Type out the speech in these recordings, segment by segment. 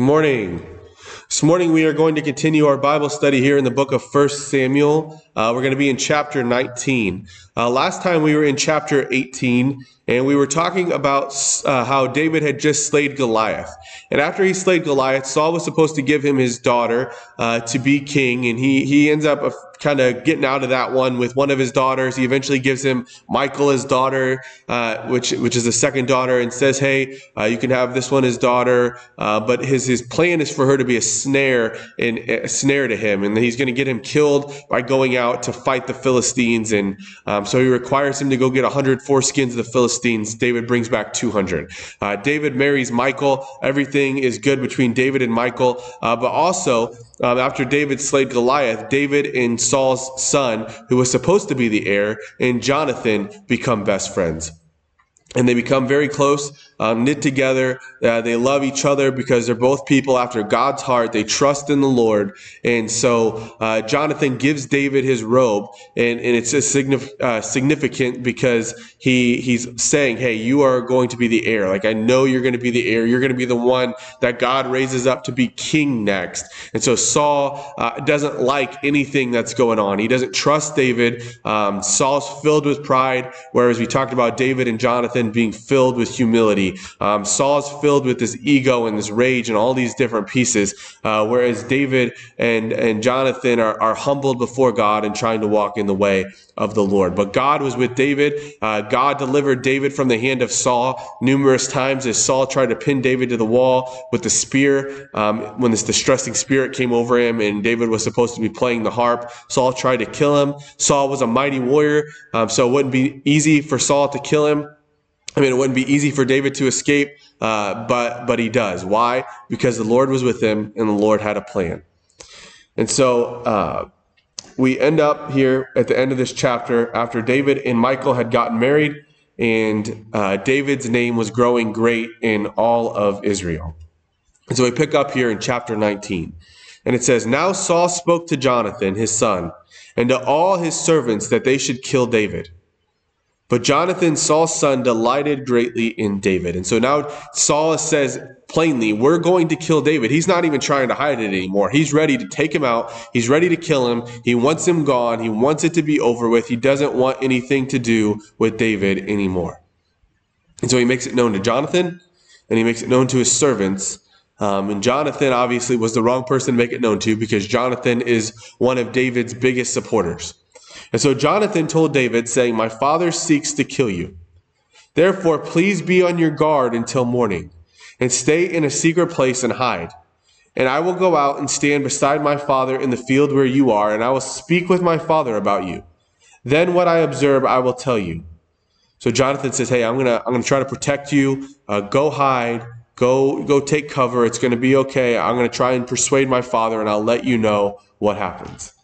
Good morning. This morning we are going to continue our Bible study here in the book of 1 Samuel. Uh, we're going to be in chapter 19. Uh, last time we were in chapter 18 and we were talking about uh, how David had just slayed Goliath. And after he slayed Goliath, Saul was supposed to give him his daughter uh, to be king, and he, he ends up kind of getting out of that one with one of his daughters. He eventually gives him Michal his daughter, uh, which which is the second daughter, and says, "Hey, uh, you can have this one, his daughter." Uh, but his his plan is for her to be a snare and a snare to him, and he's going to get him killed by going out to fight the Philistines. And um, so he requires him to go get 104 skins of the Philistines. David brings back 200. Uh, David marries Michal. Everything is good between David and Michal. uh, but also um, after David slayed Goliath, David and Saul's son, who was supposed to be the heir, and Jonathan become best friends and they become very close, um, knit together. Uh, they love each other because they're both people after God's heart. They trust in the Lord. And so uh, Jonathan gives David his robe, and, and it's signif- uh, significant because he he's saying, "Hey, you are going to be the heir. Like I know you're going to be the heir. You're going to be the one that God raises up to be king next." And so Saul uh, doesn't like anything that's going on. He doesn't trust David. Um, Saul's filled with pride, whereas we talked about David and Jonathan Jonathan being filled with humility. Um, Saul's filled with this ego and this rage and all these different pieces, uh, whereas David and, and Jonathan are, are humbled before God and trying to walk in the way of the Lord. But God was with David. Uh, God delivered David from the hand of Saul numerous times as Saul tried to pin David to the wall with the spear. Um, when this distressing spirit came over him and David was supposed to be playing the harp, Saul tried to kill him. Saul was a mighty warrior, um, so it wouldn't be easy for Saul to kill him. I mean, it wouldn't be easy for David to escape, uh, but but he does. Why? Because the Lord was with him, and the Lord had a plan. And so uh, we end up here at the end of this chapter after David and Michal had gotten married, and uh, David's name was growing great in all of Israel. And so we pick up here in chapter 19, and it says, "Now Saul spoke to Jonathan his son, and to all his servants that they should kill David." But Jonathan, Saul's son, delighted greatly in David. And so now Saul says plainly, We're going to kill David. He's not even trying to hide it anymore. He's ready to take him out. He's ready to kill him. He wants him gone. He wants it to be over with. He doesn't want anything to do with David anymore. And so he makes it known to Jonathan and he makes it known to his servants. Um, and Jonathan obviously was the wrong person to make it known to because Jonathan is one of David's biggest supporters. And so Jonathan told David, saying, My father seeks to kill you. Therefore, please be on your guard until morning, and stay in a secret place and hide. And I will go out and stand beside my father in the field where you are, and I will speak with my father about you. Then what I observe, I will tell you. So Jonathan says, Hey, I'm gonna I'm gonna try to protect you. Uh, go hide. Go go take cover. It's gonna be okay. I'm gonna try and persuade my father, and I'll let you know what happens.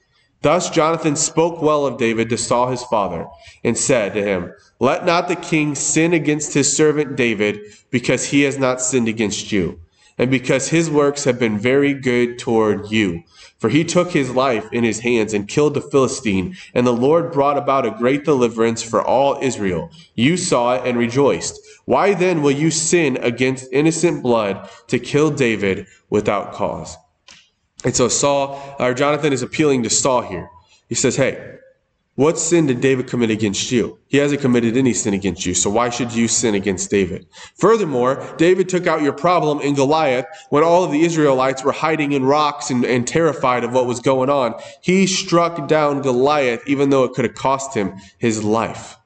Thus Jonathan spoke well of David to Saul his father, and said to him, Let not the king sin against his servant David, because he has not sinned against you, and because his works have been very good toward you. For he took his life in his hands and killed the Philistine, and the Lord brought about a great deliverance for all Israel. You saw it and rejoiced. Why then will you sin against innocent blood to kill David without cause? And so Saul, or Jonathan is appealing to Saul here. He says, Hey, what sin did David commit against you? He hasn't committed any sin against you, so why should you sin against David? Furthermore, David took out your problem in Goliath when all of the Israelites were hiding in rocks and, and terrified of what was going on. He struck down Goliath even though it could have cost him his life.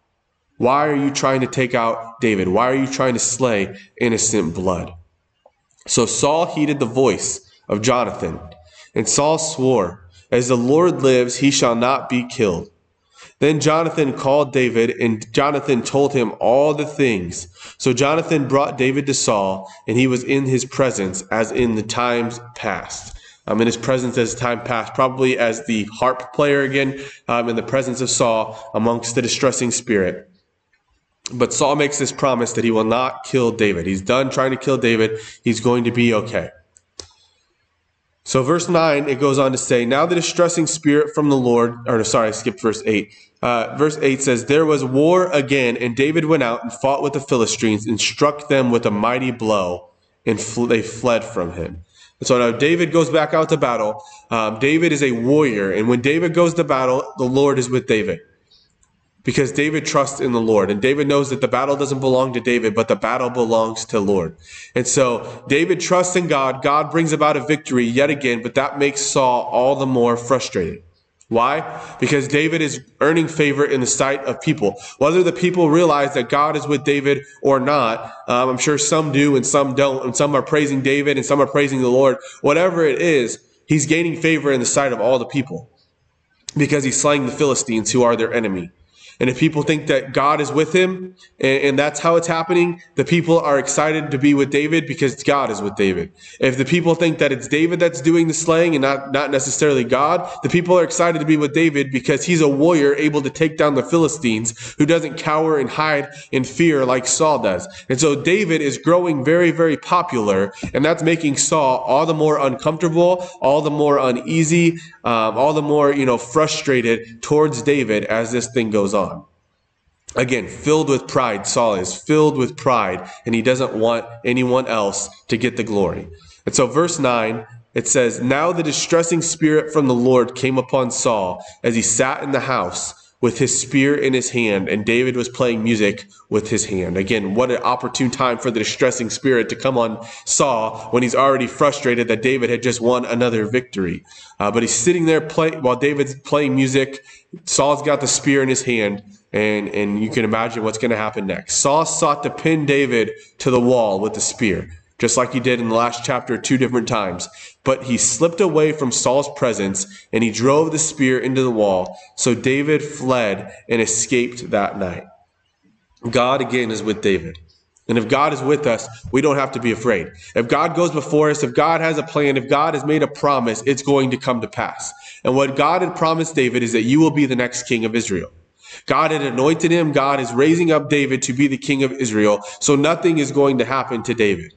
Why are you trying to take out David? Why are you trying to slay innocent blood? So Saul heeded the voice of Jonathan and Saul swore, As the Lord lives, he shall not be killed. Then Jonathan called David, and Jonathan told him all the things. So Jonathan brought David to Saul, and he was in his presence as in the times past. Um, in his presence as time passed, probably as the harp player again, um, in the presence of Saul amongst the distressing spirit. But Saul makes this promise that he will not kill David. He's done trying to kill David. He's going to be okay. So, verse 9, it goes on to say, Now the distressing spirit from the Lord, or sorry, I skipped verse 8. Uh, verse 8 says, There was war again, and David went out and fought with the Philistines and struck them with a mighty blow, and fl- they fled from him. And so now David goes back out to battle. Um, David is a warrior. And when David goes to battle, the Lord is with David because David trusts in the Lord. And David knows that the battle doesn't belong to David, but the battle belongs to the Lord. And so David trusts in God. God brings about a victory yet again, but that makes Saul all the more frustrated. Why? Because David is earning favor in the sight of people. Whether the people realize that God is with David or not, um, I'm sure some do and some don't, and some are praising David and some are praising the Lord. Whatever it is, he's gaining favor in the sight of all the people because he's slaying the Philistines who are their enemy. And if people think that God is with him and, and, that's how it's happening, the people are excited to be with David because God is with David. If the people think that it's David that's doing the slaying and not, not necessarily God, the people are excited to be with David because he's a warrior able to take down the Philistines who doesn't cower and hide in fear like Saul does. And so David is growing very, very popular, and that's making Saul all the more uncomfortable, all the more uneasy, um, all the more, you know, frustrated towards David as this thing goes on. Again, filled with pride, Saul is filled with pride, and he doesn't want anyone else to get the glory. And so, verse 9, it says, Now the distressing spirit from the Lord came upon Saul as he sat in the house with his spear in his hand, and David was playing music with his hand. Again, what an opportune time for the distressing spirit to come on Saul when he's already frustrated that David had just won another victory. Uh, but he's sitting there play, while David's playing music. Saul's got the spear in his hand and, and you can imagine what's going to happen next. Saul sought to pin David to the wall with the spear, just like he did in the last chapter two different times. But he slipped away from Saul's presence and he drove the spear into the wall. So David fled and escaped that night. God again is with David. And if God is with us, we don't have to be afraid. If God goes before us, if God has a plan, if God has made a promise, it's going to come to pass. And what God had promised David is that you will be the next king of Israel. God had anointed him. God is raising up David to be the king of Israel. So nothing is going to happen to David.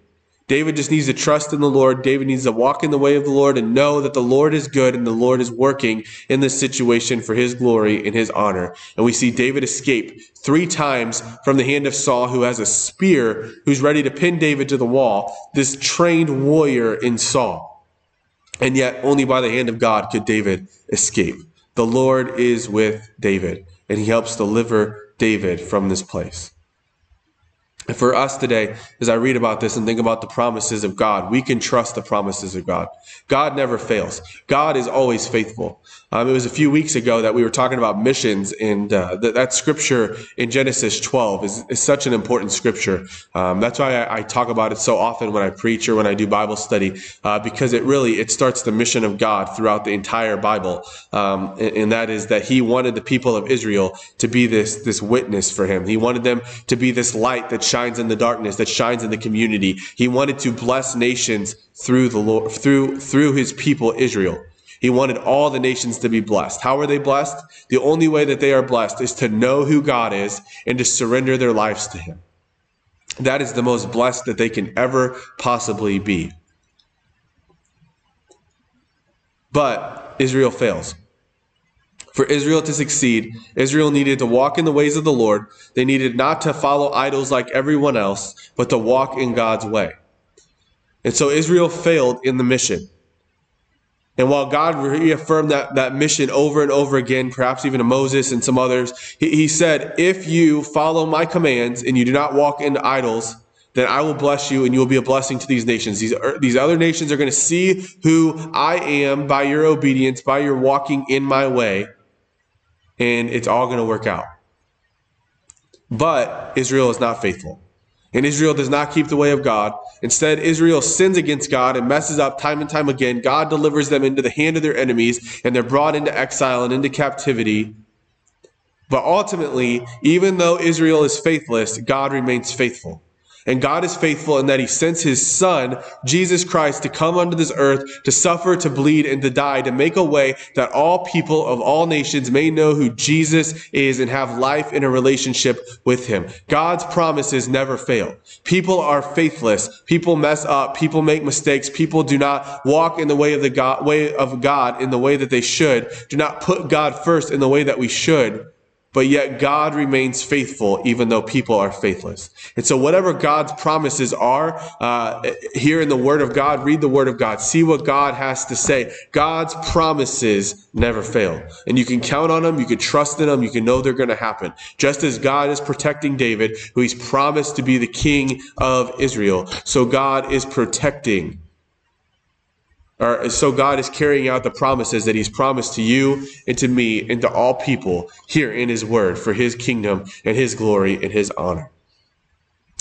David just needs to trust in the Lord. David needs to walk in the way of the Lord and know that the Lord is good and the Lord is working in this situation for his glory and his honor. And we see David escape three times from the hand of Saul, who has a spear, who's ready to pin David to the wall, this trained warrior in Saul. And yet, only by the hand of God could David escape. The Lord is with David and he helps deliver David from this place. And for us today, as I read about this and think about the promises of God, we can trust the promises of God. God never fails. God is always faithful. Um, it was a few weeks ago that we were talking about missions, and uh, th- that scripture in Genesis 12 is, is such an important scripture. Um, that's why I, I, talk about it so often when I preach or when I do Bible study, uh, because it really it starts the mission of God throughout the entire Bible, um, and, and that is that He wanted the people of Israel to be this this witness for Him. He wanted them to be this light that shines in the darkness, that shines in the community. He wanted to bless nations through the Lord, through, through his people, Israel. He wanted all the nations to be blessed. How are they blessed? The only way that they are blessed is to know who God is and to surrender their lives to him. That is the most blessed that they can ever possibly be. But Israel fails. For Israel to succeed, Israel needed to walk in the ways of the Lord. They needed not to follow idols like everyone else, but to walk in God's way. And so Israel failed in the mission. And while God reaffirmed that, that mission over and over again, perhaps even to Moses and some others, he, he said, If you follow my commands and you do not walk into idols, then I will bless you and you will be a blessing to these nations. These, er, these other nations are going to see who I am by your obedience, by your walking in my way and it's all going to work out. But Israel is not faithful. And Israel does not keep the way of God. Instead, Israel sins against God and messes up time and time again. God delivers them into the hand of their enemies, and they're brought into exile and into captivity. But ultimately, even though Israel is faithless, God remains faithful. And God is faithful in that he sends his son, Jesus Christ, to come onto this earth, to suffer, to bleed, and to die, to make a way that all people of all nations may know who Jesus is and have life in a relationship with him. God's promises never fail. People are faithless. People mess up. People make mistakes. People do not walk in the way of the God, way of God in the way that they should. Do not put God first in the way that we should. But yet God remains faithful even though people are faithless. And so, whatever God's promises are, uh, here in the Word of God, read the Word of God, see what God has to say. God's promises never fail. And you can count on them, you can trust in them, you can know they're going to happen. Just as God is protecting David, who he's promised to be the king of Israel, so God is protecting or so God is carrying out the promises that He's promised to you and to me and to all people here in His Word for His kingdom and His glory and His honor.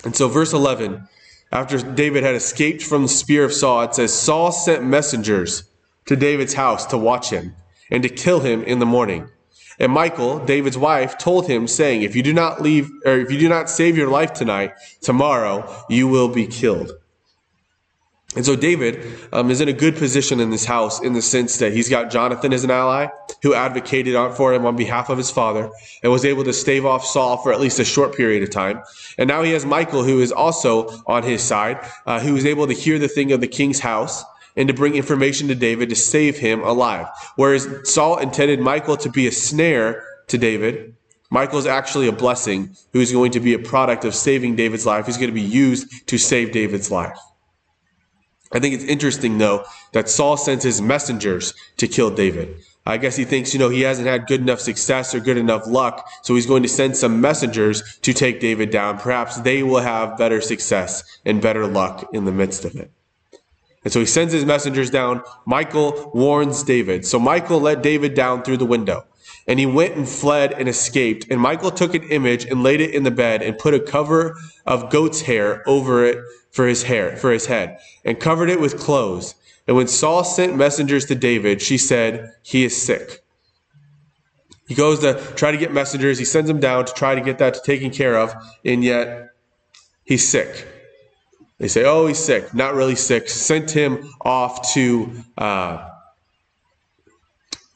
And so, verse 11, after David had escaped from the spear of Saul, it says, Saul sent messengers to David's house to watch him and to kill him in the morning. And Michal, David's wife, told him, saying, If you do not leave, or if you do not save your life tonight, tomorrow you will be killed. And so David um, is in a good position in this house in the sense that he's got Jonathan as an ally who advocated for him on behalf of his father and was able to stave off Saul for at least a short period of time. And now he has Michal, who is also on his side, uh, who is able to hear the thing of the king's house and to bring information to David to save him alive. Whereas Saul intended Michal to be a snare to David, Michal is actually a blessing who is going to be a product of saving David's life. He's going to be used to save David's life. I think it's interesting, though, that Saul sends his messengers to kill David. I guess he thinks, you know, he hasn't had good enough success or good enough luck, so he's going to send some messengers to take David down. Perhaps they will have better success and better luck in the midst of it. And so he sends his messengers down. Michal warns David. So Michal let David down through the window. And he went and fled and escaped. And Michal took an image and laid it in the bed and put a cover of goat's hair over it for his hair, for his head, and covered it with clothes. And when Saul sent messengers to David, she said, He is sick. He goes to try to get messengers. He sends them down to try to get that taken care of, and yet he's sick. They say, Oh, he's sick. Not really sick. Sent him off to uh,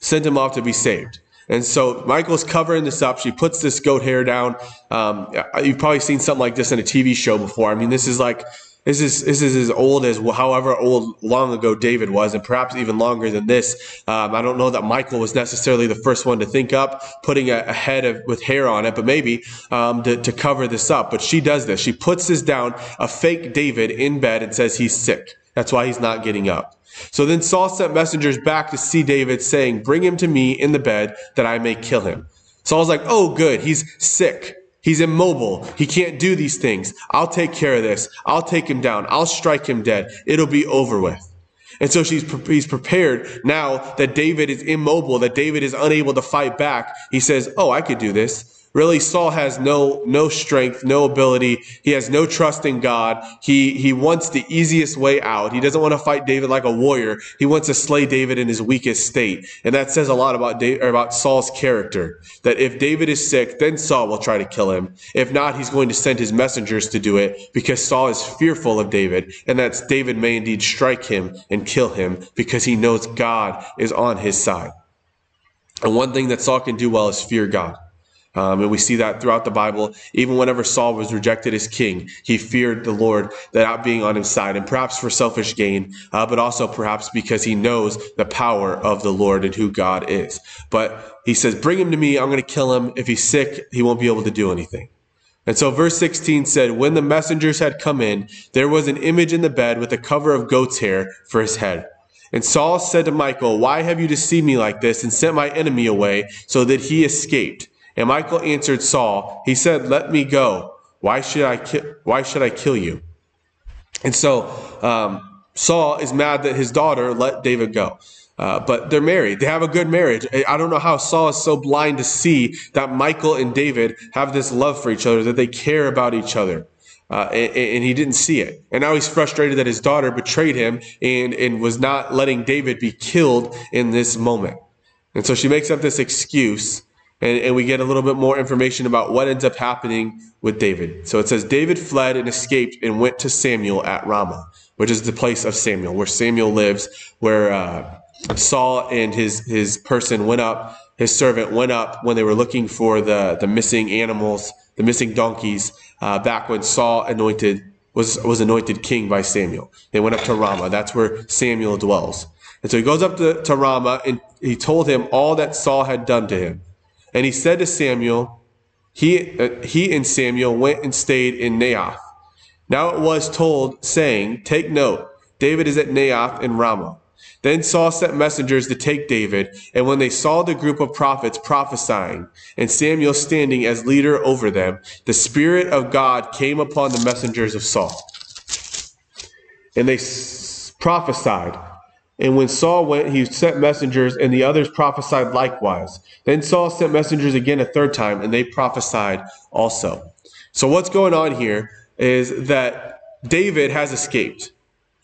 sent him off to be saved. And so Michal's covering this up. She puts this goat hair down. Um, you've probably seen something like this in a TV show before. I mean, this is like this is this is as old as however old long ago David was, and perhaps even longer than this. Um, I don't know that Michal was necessarily the first one to think up putting a, a head of, with hair on it, but maybe um, to, to cover this up. But she does this. She puts this down, a fake David in bed, and says he's sick. That's why he's not getting up. So then Saul sent messengers back to see David, saying, Bring him to me in the bed that I may kill him. Saul's like, Oh, good. He's sick. He's immobile. He can't do these things. I'll take care of this. I'll take him down. I'll strike him dead. It'll be over with. And so she's, he's prepared now that David is immobile, that David is unable to fight back. He says, Oh, I could do this. Really, Saul has no, no strength, no ability. He has no trust in God. He, he wants the easiest way out. He doesn't want to fight David like a warrior. He wants to slay David in his weakest state. And that says a lot about, David, about Saul's character. That if David is sick, then Saul will try to kill him. If not, he's going to send his messengers to do it because Saul is fearful of David. And that David may indeed strike him and kill him because he knows God is on his side. And one thing that Saul can do well is fear God. Um, and we see that throughout the Bible. Even whenever Saul was rejected as king, he feared the Lord, that being on his side, and perhaps for selfish gain, uh, but also perhaps because he knows the power of the Lord and who God is. But he says, Bring him to me. I'm going to kill him. If he's sick, he won't be able to do anything. And so verse 16 said, When the messengers had come in, there was an image in the bed with a cover of goat's hair for his head. And Saul said to Michal, Why have you deceived me like this and sent my enemy away so that he escaped? And Michal answered Saul, he said, Let me go. Why should I, ki- why should I kill you? And so um, Saul is mad that his daughter let David go. Uh, but they're married. They have a good marriage. I don't know how Saul is so blind to see that Michal and David have this love for each other, that they care about each other. Uh, and, and, he didn't see it. And now he's frustrated that his daughter betrayed him and, and was not letting David be killed in this moment. And so she makes up this excuse and, and we get a little bit more information about what ends up happening with David. So it says David fled and escaped and went to Samuel at Ramah, which is the place of Samuel, where Samuel lives, where uh, Saul and his his person went up, his servant went up when they were looking for the the missing animals, the missing donkeys, uh, back when Saul anointed was was anointed king by Samuel. They went up to Ramah. That's where Samuel dwells. And so he goes up to, to Ramah and he told him all that Saul had done to him. And he said to Samuel, he, uh, he and Samuel went and stayed in Naioth. Now it was told, saying, Take note, David is at Naioth in Ramah. Then Saul sent messengers to take David, and when they saw the group of prophets prophesying, and Samuel standing as leader over them, the Spirit of God came upon the messengers of Saul. And they prophesied. And when Saul went, he sent messengers, and the others prophesied likewise. Then Saul sent messengers again a third time, and they prophesied also. So, what's going on here is that David has escaped.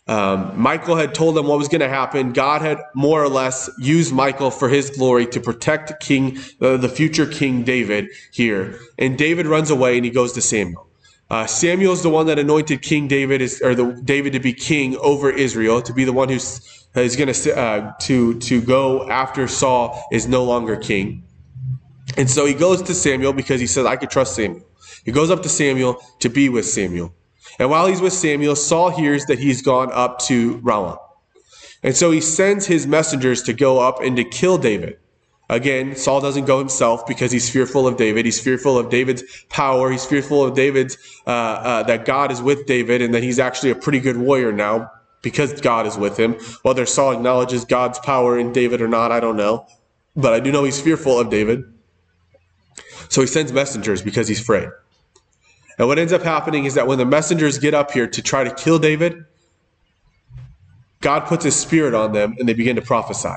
Um, Michal had told them what was going to happen. God had more or less used Michal for his glory to protect King, uh, the future King David here. And David runs away and he goes to Samuel. Uh, Samuel is the one that anointed King David, is, or the, David to be king over Israel, to be the one who's is going to uh, to to go after Saul is no longer king. And so he goes to Samuel because he says, "I could trust Samuel." He goes up to Samuel to be with Samuel. And while he's with Samuel, Saul hears that he's gone up to Ramah. And so he sends his messengers to go up and to kill David. Again, Saul doesn't go himself because he's fearful of David. He's fearful of David's power. He's fearful of David's uh, uh, that God is with David and that he's actually a pretty good warrior now because God is with him. Whether Saul acknowledges God's power in David or not, I don't know. But I do know he's fearful of David. So he sends messengers because he's afraid. And what ends up happening is that when the messengers get up here to try to kill David, God puts his spirit on them and they begin to prophesy.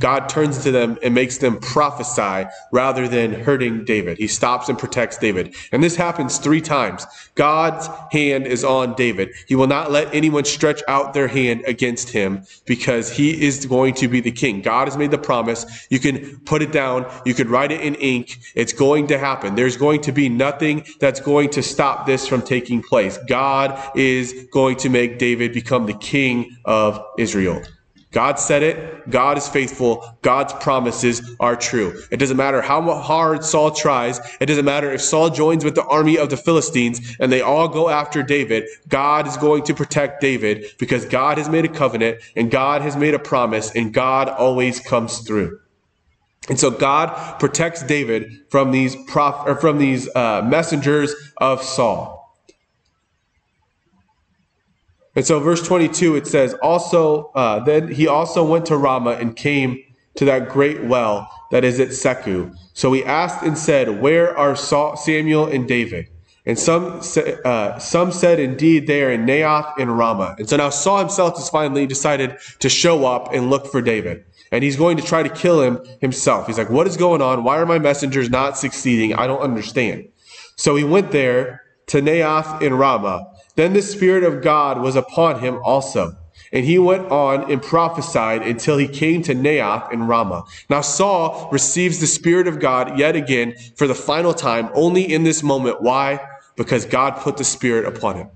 God turns to them and makes them prophesy rather than hurting David. He stops and protects David. And this happens three times. God's hand is on David. He will not let anyone stretch out their hand against him because he is going to be the king. God has made the promise. You can put it down. You can write it in ink. It's going to happen. There's going to be nothing that's going to stop this from taking place. God is going to make David become the king of Israel. God said it. God is faithful. God's promises are true. It doesn't matter how hard Saul tries. It doesn't matter if Saul joins with the army of the Philistines and they all go after David. God is going to protect David because God has made a covenant and God has made a promise and God always comes through. And so God protects David from these prof- or from these uh, messengers of Saul. And so, verse 22, it says, Also, uh, then he also went to Ramah and came to that great well that is at Sechu. So he asked and said, Where are Samuel and David? And some, uh, some said, Indeed, they are in Naioth in Ramah. And so now Saul himself has finally decided to show up and look for David. And he's going to try to kill him himself. He's like, What is going on? Why are my messengers not succeeding? I don't understand. So he went there to Naioth in Ramah. Then the Spirit of God was upon him also. And he went on and prophesied until he came to Naioth in Ramah. Now Saul receives the Spirit of God yet again for the final time, only in this moment. Why? Because God put the Spirit upon him.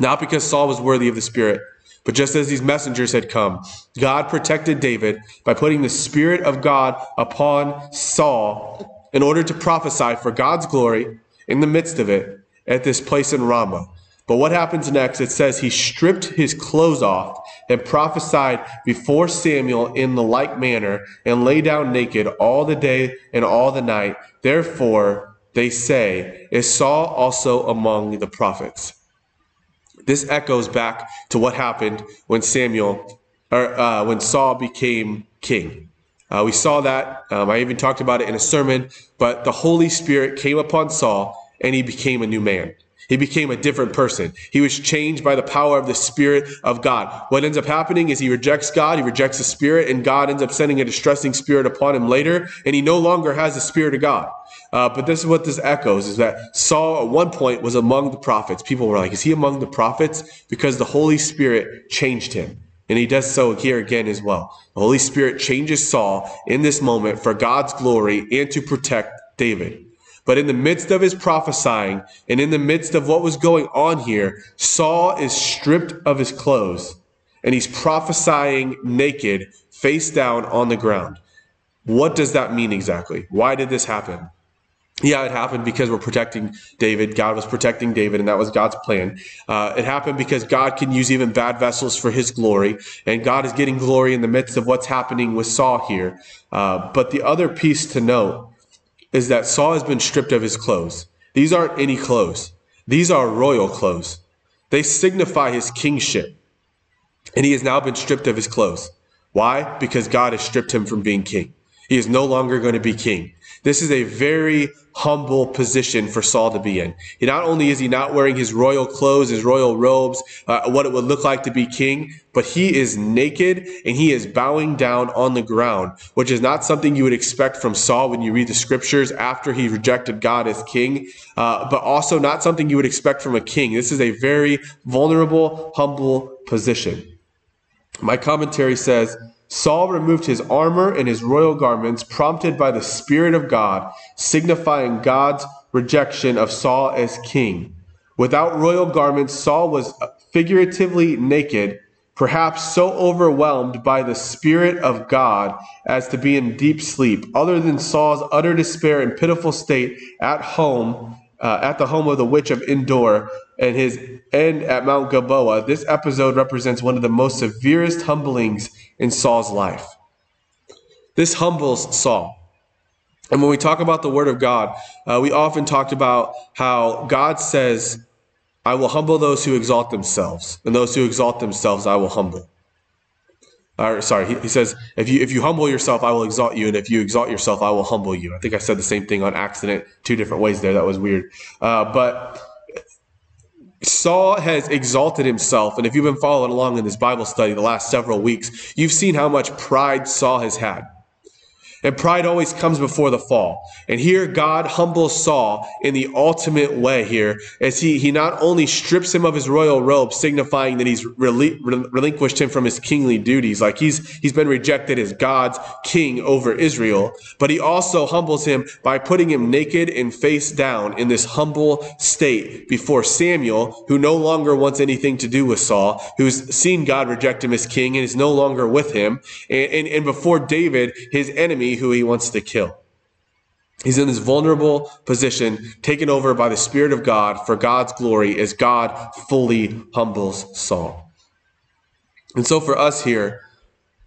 Not because Saul was worthy of the Spirit, but just as these messengers had come, God protected David by putting the Spirit of God upon Saul in order to prophesy for God's glory in the midst of it at this place in Ramah. But what happens next? It says he stripped his clothes off and prophesied before Samuel in the like manner and lay down naked all the day and all the night. Therefore, they say, is Saul also among the prophets? This echoes back to what happened when Samuel, or uh, when Saul became king. Uh, we saw that. Um, I even talked about it in a sermon. But the Holy Spirit came upon Saul and he became a new man. He became a different person. He was changed by the power of the Spirit of God. What ends up happening is he rejects God, he rejects the Spirit, and God ends up sending a distressing spirit upon him later, and he no longer has the Spirit of God. Uh, but this is what this echoes is that Saul at one point was among the prophets. People were like, is he among the prophets? Because the Holy Spirit changed him. And he does so here again as well. The Holy Spirit changes Saul in this moment for God's glory and to protect David. But in the midst of his prophesying and in the midst of what was going on here, Saul is stripped of his clothes and he's prophesying naked, face down on the ground. What does that mean exactly? Why did this happen? yeah, it happened because we're protecting David. God was protecting David, and that was God's plan. Uh, it happened because God can use even bad vessels for his glory, and God is getting glory in the midst of what's happening with Saul here. Uh, but the other piece to note is that Saul has been stripped of his clothes. These aren't any clothes, these are royal clothes. They signify his kingship, and he has now been stripped of his clothes. Why? Because God has stripped him from being king. He is no longer going to be king. This is a very humble position for Saul to be in. He not only is he not wearing his royal clothes, his royal robes, uh, what it would look like to be king, but he is naked and he is bowing down on the ground, which is not something you would expect from Saul when you read the scriptures after he rejected God as king, uh, but also not something you would expect from a king. This is a very vulnerable, humble position. My commentary says, Saul removed his armor and his royal garments, prompted by the Spirit of God, signifying God's rejection of Saul as king. Without royal garments, Saul was figuratively naked, perhaps so overwhelmed by the Spirit of God as to be in deep sleep. Other than Saul's utter despair and pitiful state at home, uh, at the home of the witch of Endor and his end at Mount Gilboa, this episode represents one of the most severest humblings in Saul's life. This humbles Saul. And when we talk about the Word of God, uh, we often talked about how God says, I will humble those who exalt themselves, and those who exalt themselves I will humble. Or, sorry, he, he says, if you if you humble yourself, I will exalt you, and if you exalt yourself, I will humble you. I think I said the same thing on accident, two different ways there. That was weird. Uh, but Saul has exalted himself, and if you've been following along in this Bible study the last several weeks, you've seen how much pride Saul has had. And pride always comes before the fall. And here God humbles Saul in the ultimate way here as he, he not only strips him of his royal robe, signifying that he's rel- relinquished him from his kingly duties, like he's, he's been rejected as God's king over Israel, but he also humbles him by putting him naked and face down in this humble state before Samuel, who no longer wants anything to do with Saul, who's seen God reject him as king and is no longer with him, and, and, and before David, his enemy, who he wants to kill. He's in this vulnerable position, taken over by the Spirit of God for God's glory as God fully humbles Saul. And so for us here,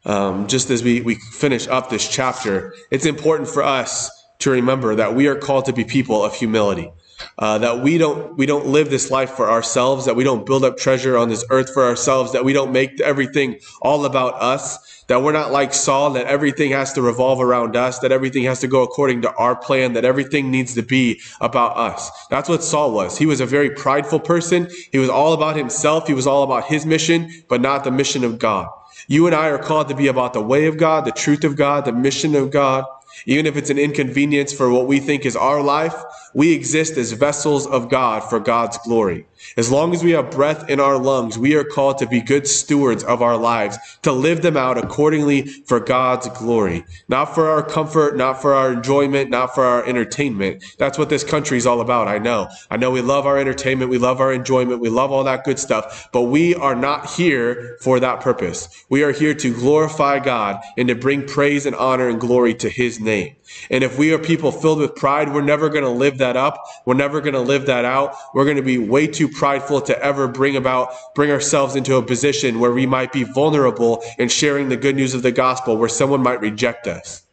um, just as we, we finish up this chapter, it's important for us to remember that we are called to be people of humility. Uh, that we don't we don't live this life for ourselves that we don't build up treasure on this earth for ourselves that we don't make everything all about us that we're not like Saul, that everything has to revolve around us, that everything has to go according to our plan, that everything needs to be about us. That's what Saul was. He was a very prideful person. He was all about himself. He was all about his mission, but not the mission of God. You and I are called to be about the way of God, the truth of God, the mission of God. Even if it's an inconvenience for what we think is our life, we exist as vessels of God for God's glory. As long as we have breath in our lungs, we are called to be good stewards of our lives, to live them out accordingly for God's glory. Not for our comfort, not for our enjoyment, not for our entertainment. That's what this country is all about. I know. I know we love our entertainment, we love our enjoyment, we love all that good stuff, but we are not here for that purpose. We are here to glorify God and to bring praise and honor and glory to his name. And if we are people filled with pride, we're never going to live that up. We're never going to live that out. We're going to be way too prideful to ever bring about, bring ourselves into a position where we might be vulnerable in sharing the good news of the gospel, where someone might reject us.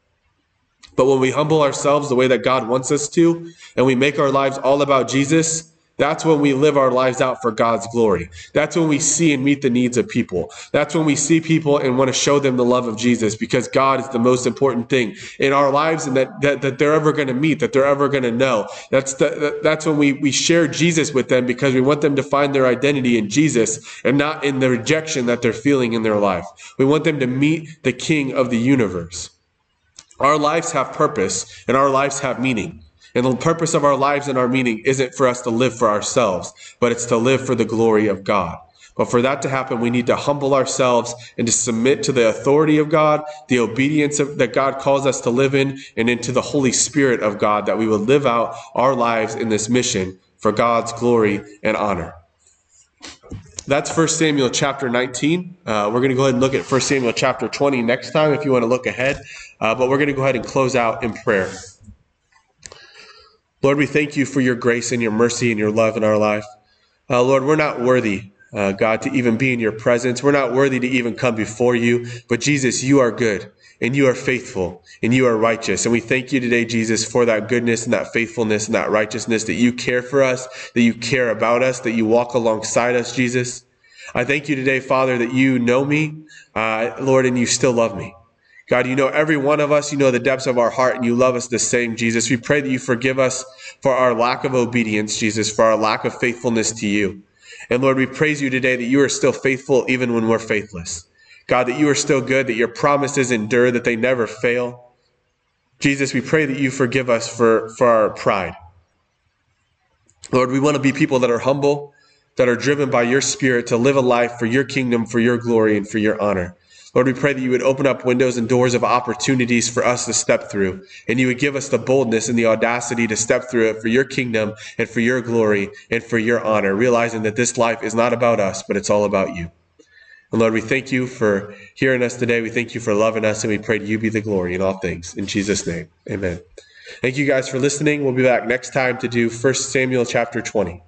But when we humble ourselves the way that God wants us to, and we make our lives all about Jesus, that's when we live our lives out for God's glory. That's when we see and meet the needs of people. That's when we see people and want to show them the love of Jesus because God is the most important thing in our lives and that, that, that they're ever going to meet, that they're ever going to know. That's, the, that's when we, we share Jesus with them because we want them to find their identity in Jesus and not in the rejection that they're feeling in their life. We want them to meet the King of the universe. Our lives have purpose and our lives have meaning. And the purpose of our lives and our meaning isn't for us to live for ourselves, but it's to live for the glory of God. But for that to happen, we need to humble ourselves and to submit to the authority of God, the obedience of, that God calls us to live in, and into the Holy Spirit of God, that we would live out our lives in this mission for God's glory and honor. That's 1 Samuel chapter 19. Uh, we're going to go ahead and look at 1 Samuel chapter 20 next time if you want to look ahead. Uh, but we're going to go ahead and close out in prayer. Lord, we thank you for your grace and your mercy and your love in our life. Uh, Lord, we're not worthy, uh, God, to even be in your presence. We're not worthy to even come before you. But Jesus, you are good and you are faithful and you are righteous. And we thank you today, Jesus, for that goodness and that faithfulness and that righteousness that you care for us, that you care about us, that you walk alongside us, Jesus. I thank you today, Father, that you know me, uh, Lord, and you still love me. God, you know every one of us. You know the depths of our heart, and you love us the same, Jesus. We pray that you forgive us for our lack of obedience, Jesus, for our lack of faithfulness to you. And Lord, we praise you today that you are still faithful even when we're faithless. God, that you are still good, that your promises endure, that they never fail. Jesus, we pray that you forgive us for, for our pride. Lord, we want to be people that are humble, that are driven by your spirit to live a life for your kingdom, for your glory, and for your honor. Lord, we pray that you would open up windows and doors of opportunities for us to step through, and you would give us the boldness and the audacity to step through it for your kingdom and for your glory and for your honor, realizing that this life is not about us, but it's all about you. And Lord, we thank you for hearing us today. We thank you for loving us, and we pray you be the glory in all things. In Jesus' name, amen. Thank you guys for listening. We'll be back next time to do 1 Samuel chapter 20.